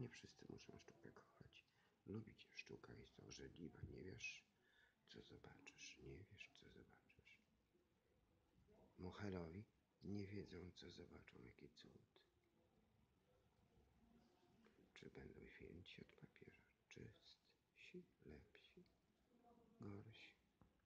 nie wszyscy muszą sztukę kochać. Lubić sztuka jest obrzydliwa. Nie wiesz, co zobaczysz. Nie wiesz, co zobaczysz. Moherowi nie wiedzą, co zobaczą, jaki cud. Czy będą święci od papieża?